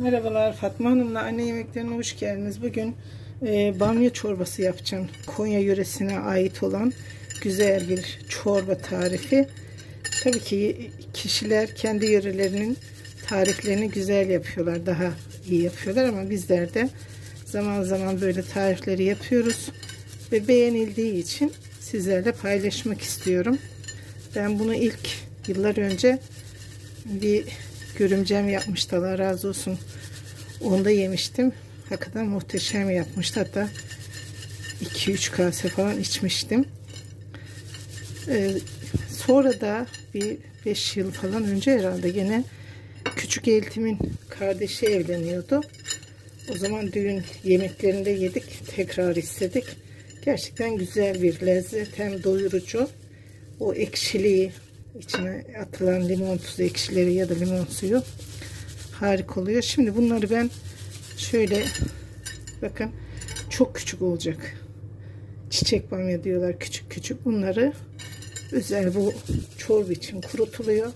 Merhabalar Fatma Hanım'la anne yemeklerine hoş geldiniz. Bugün e, bamya çorbası yapacağım. Konya yöresine ait olan güzel bir çorba tarifi. Tabii ki kişiler kendi yörelerinin tariflerini güzel yapıyorlar. Daha iyi yapıyorlar ama bizler de zaman zaman böyle tarifleri yapıyoruz. Ve beğenildiği için sizlerle paylaşmak istiyorum. Ben bunu ilk yıllar önce bir görümcem yapmıştı. Allah razı olsun. Onda yemiştim. Hakikaten muhteşem yapmıştı. Hatta 2-3 kase falan içmiştim. Ee, sonra da bir 5 yıl falan önce herhalde gene küçük eltimin kardeşi evleniyordu. O zaman düğün yemeklerinde yedik. Tekrar istedik. Gerçekten güzel bir lezzet. Hem doyurucu. O ekşiliği içine atılan limon tuzu ekşileri ya da limon suyu harika oluyor. Şimdi bunları ben şöyle bakın çok küçük olacak. Çiçek bamya diyorlar küçük küçük. Bunları özel bu çorba için kurutuluyor.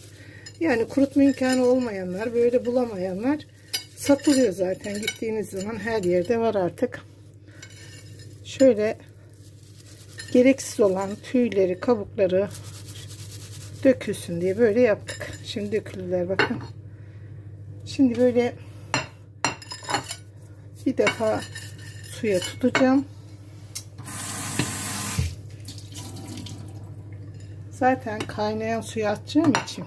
Yani kurutma imkanı olmayanlar, böyle bulamayanlar satılıyor zaten. Gittiğiniz zaman her yerde var artık. Şöyle gereksiz olan tüyleri, kabukları dökülsün diye böyle yaptık. Şimdi döküldüler bakın. Şimdi böyle bir defa suya tutacağım. Zaten kaynayan suyu atacağım için.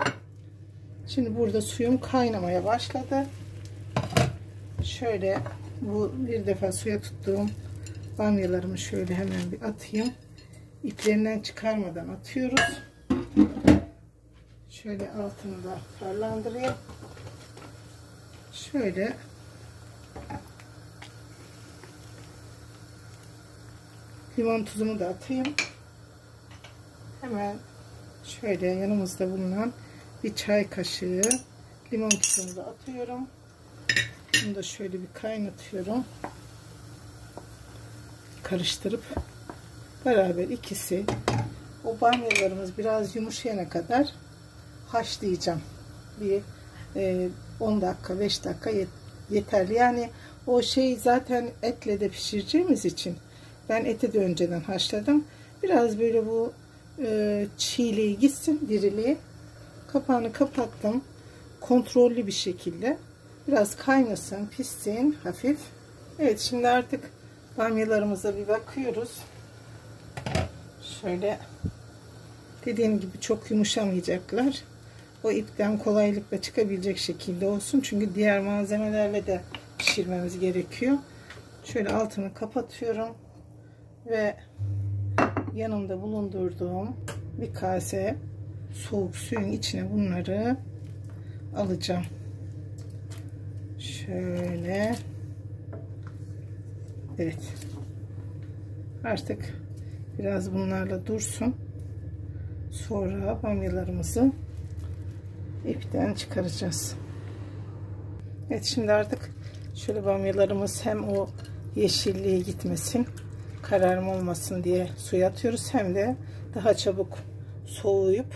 Şimdi burada suyum kaynamaya başladı. Şöyle bu bir defa suya tuttuğum bamyalarımı şöyle hemen bir atayım. İplerinden çıkarmadan atıyoruz. Şöyle altını da farlandırayım. Şöyle limon tuzumu da atayım. Hemen şöyle yanımızda bulunan bir çay kaşığı limon tuzumu da atıyorum. Bunu da şöyle bir kaynatıyorum. Karıştırıp beraber ikisi o bamyalarımız biraz yumuşayana kadar haşlayacağım. Bir e, 10 dakika 5 dakika yet yeterli. Yani o şey zaten etle de pişireceğimiz için ben eti de önceden haşladım. Biraz böyle bu e, çiğliği gitsin diriliği. Kapağını kapattım. Kontrollü bir şekilde. Biraz kaynasın, pişsin hafif. Evet şimdi artık bamyalarımıza bir bakıyoruz. Şöyle dediğim gibi çok yumuşamayacaklar o ipten kolaylıkla çıkabilecek şekilde olsun. Çünkü diğer malzemelerle de pişirmemiz gerekiyor. Şöyle altını kapatıyorum. Ve yanımda bulundurduğum bir kase soğuk suyun içine bunları alacağım. Şöyle. Evet. Artık biraz bunlarla dursun. Sonra bamyalarımızı ipten çıkaracağız. Evet şimdi artık şöyle bamyalarımız hem o yeşilliğe gitmesin kararma olmasın diye suya atıyoruz hem de daha çabuk soğuyup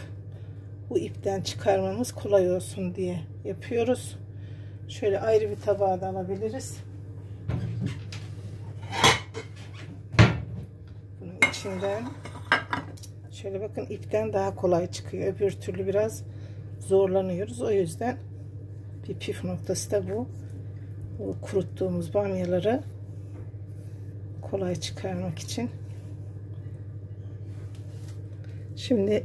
bu ipten çıkarmamız kolay olsun diye yapıyoruz. Şöyle ayrı bir tabağa da alabiliriz. Bunun içinden şöyle bakın ipten daha kolay çıkıyor. Öbür türlü biraz zorlanıyoruz. O yüzden bir püf noktası da bu. bu kuruttuğumuz bamyaları kolay çıkarmak için. Şimdi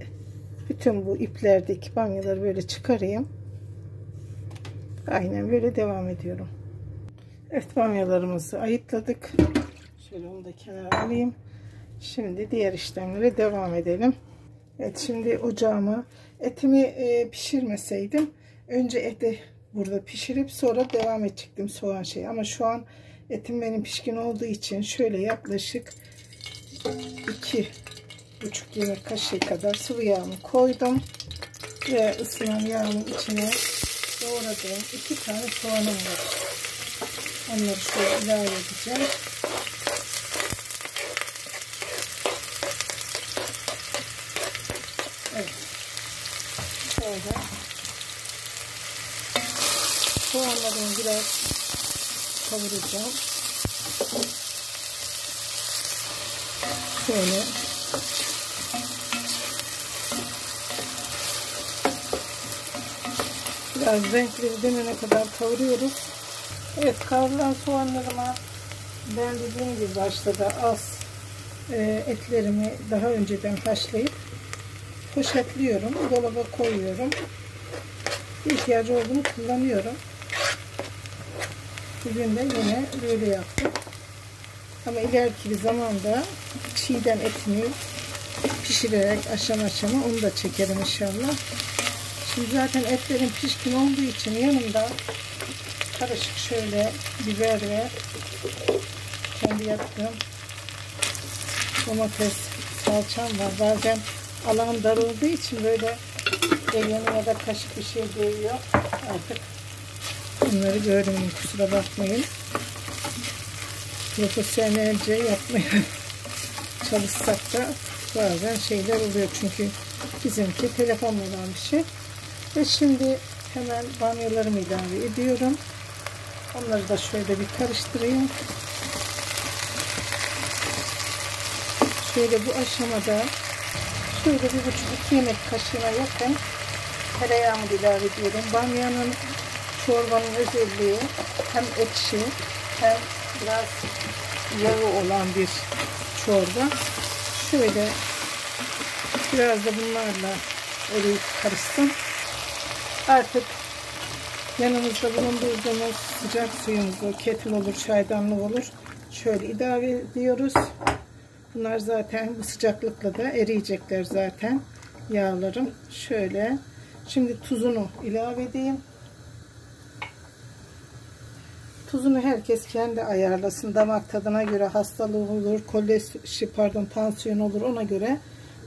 bütün bu iplerdeki bamyaları böyle çıkarayım. Aynen böyle devam ediyorum. Evet bamyalarımızı ayıtladık. Şöyle onu da kenara alayım. Şimdi diğer işlemlere devam edelim. Evet şimdi ocağıma etimi e, pişirmeseydim önce eti burada pişirip sonra devam edecektim soğan şey ama şu an etim benim pişkin olduğu için şöyle yaklaşık iki buçuk yemek kaşığı kadar sıvı yağımı koydum ve ısınan yağın içine doğradığım iki tane soğanım var. Onları şöyle ilave edeceğim Evet. Biraz kavuracağım. Şöyle biraz renkleri dönene kadar kavuruyoruz. Evet kavrulan soğanlarıma ben dediğim gibi başta da az e, etlerimi daha önceden haşlayıp poşetliyorum. Dolaba koyuyorum. İhtiyacı olduğunu kullanıyorum. Bugün de yine böyle yaptım. Ama ileriki bir zamanda çiğden etini pişirerek aşama aşama onu da çekerim inşallah. Şimdi zaten etlerin pişkin olduğu için yanında karışık şöyle biber ve kendi yaptığım domates salçam var. Bazen alan dar olduğu için böyle elini ya da kaşık bir şey değiyor. Artık bunları görmeyin kusura bakmayın. Profesyonelce yapmaya çalışsak da bazen şeyler oluyor çünkü bizimki telefonla olan bir şey. Ve şimdi hemen banyolarımı ilave ediyorum. Onları da şöyle bir karıştırayım. Şöyle bu aşamada şöyle bir buçuk iki yemek kaşığına yakın tereyağımı ilave ediyorum. Bamyanın çorbanın özelliği hem ekşi hem biraz yağı olan bir çorba. Şöyle biraz da bunlarla eriyip karışsın. Artık yanımızda bulundurduğumuz sıcak suyumuzu, ketil olur, çaydanlık olur. Şöyle ilave ediyoruz. Bunlar zaten bu sıcaklıkla da eriyecekler zaten yağlarım. Şöyle. Şimdi tuzunu ilave edeyim. Tuzunu herkes kendi ayarlasın. Damak tadına göre hastalığı olur, kolesterol, pardon tansiyon olur ona göre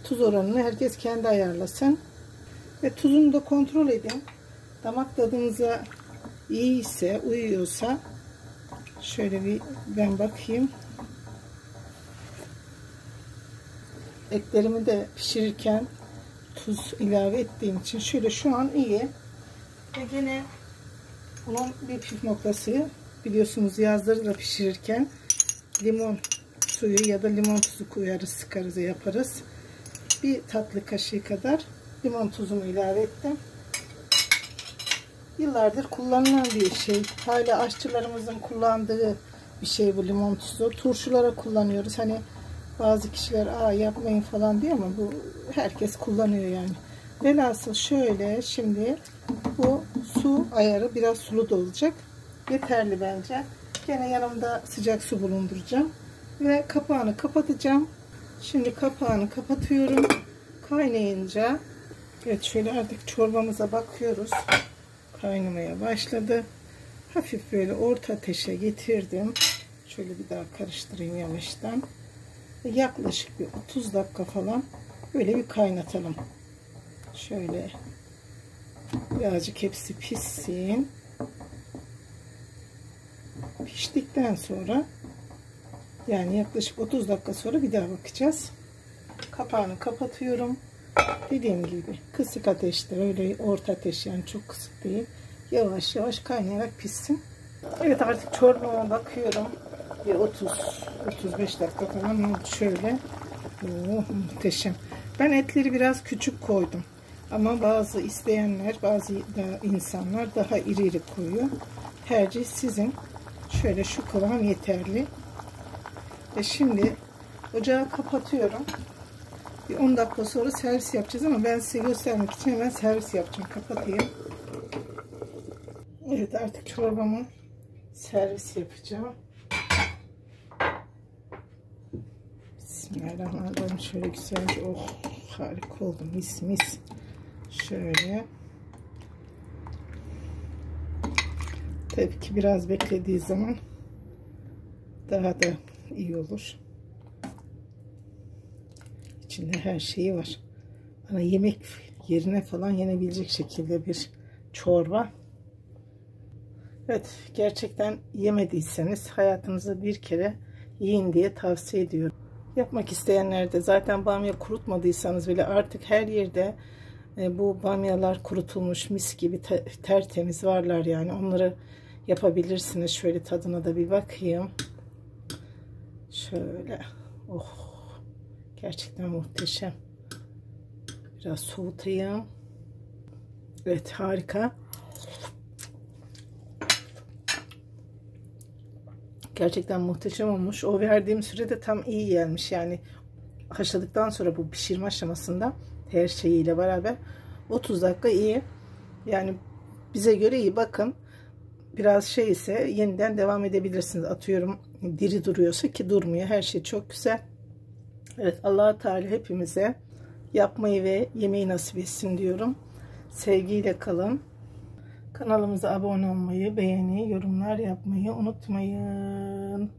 tuz oranını herkes kendi ayarlasın. Ve tuzunu da kontrol edin. Damak tadınıza iyi ise, uyuyorsa şöyle bir ben bakayım. Etlerimi de pişirirken tuz ilave ettiğim için şöyle şu an iyi. Ve yine bunun bir püf noktası biliyorsunuz yazları da pişirirken limon suyu ya da limon tuzu koyarız, sıkarız, yaparız. Bir tatlı kaşığı kadar limon tuzumu ilave ettim. Yıllardır kullanılan bir şey. Hala aşçılarımızın kullandığı bir şey bu limon tuzu. Turşulara kullanıyoruz. Hani bazı kişiler Aa, yapmayın falan diyor ama bu herkes kullanıyor yani. Velhasıl şöyle şimdi bu su ayarı biraz sulu da olacak. Yeterli bence. Gene yanımda sıcak su bulunduracağım. Ve kapağını kapatacağım. Şimdi kapağını kapatıyorum. Kaynayınca evet şöyle artık çorbamıza bakıyoruz. Kaynamaya başladı. Hafif böyle orta ateşe getirdim. Şöyle bir daha karıştırayım yavaştan. Yaklaşık bir 30 dakika falan böyle bir kaynatalım. Şöyle birazcık hepsi pişsin. Piştikten sonra yani yaklaşık 30 dakika sonra bir daha bakacağız. Kapağını kapatıyorum. Dediğim gibi kısık ateşte öyle orta ateş yani çok kısık değil. Yavaş yavaş kaynayarak pişsin. Evet artık çorbama bakıyorum. Bir 30 35 dakika falan şöyle. Oh, muhteşem. Ben etleri biraz küçük koydum. Ama bazı isteyenler, bazı da insanlar daha iri iri koyuyor. Tercih sizin. Şöyle şu kıvam yeterli. Ve şimdi ocağı kapatıyorum. Bir 10 dakika sonra servis yapacağız ama ben size göstermek için hemen servis yapacağım. Kapatayım. Evet artık çorbamı servis yapacağım. Bismillahirrahmanirrahim. Şöyle güzelce oh harika oldu mis mis. Şöyle. Tabii ki biraz beklediği zaman daha da iyi olur. İçinde her şeyi var. Bana yemek yerine falan yenebilecek şekilde bir çorba. Evet gerçekten yemediyseniz hayatınızda bir kere yiyin diye tavsiye ediyorum. Yapmak isteyenler de zaten bamya kurutmadıysanız bile artık her yerde e, bu bamyalar kurutulmuş mis gibi tertemiz varlar yani onları yapabilirsiniz. Şöyle tadına da bir bakayım. Şöyle. Oh. Gerçekten muhteşem. Biraz soğutayım. Evet harika. Gerçekten muhteşem olmuş. O verdiğim sürede tam iyi gelmiş. Yani haşladıktan sonra bu pişirme aşamasında her şeyiyle beraber 30 dakika iyi. Yani bize göre iyi. Bakın biraz şey ise yeniden devam edebilirsiniz. Atıyorum diri duruyorsa ki durmuyor. Her şey çok güzel. Evet allah Teala hepimize yapmayı ve yemeği nasip etsin diyorum. Sevgiyle kalın. Kanalımıza abone olmayı, beğeni, yorumlar yapmayı unutmayın.